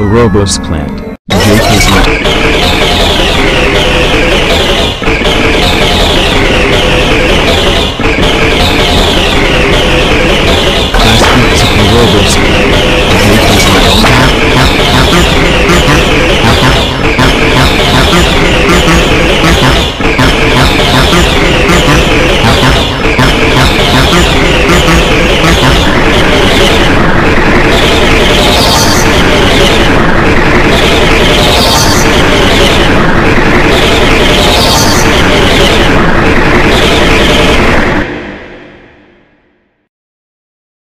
Orobos Clan, JKZ.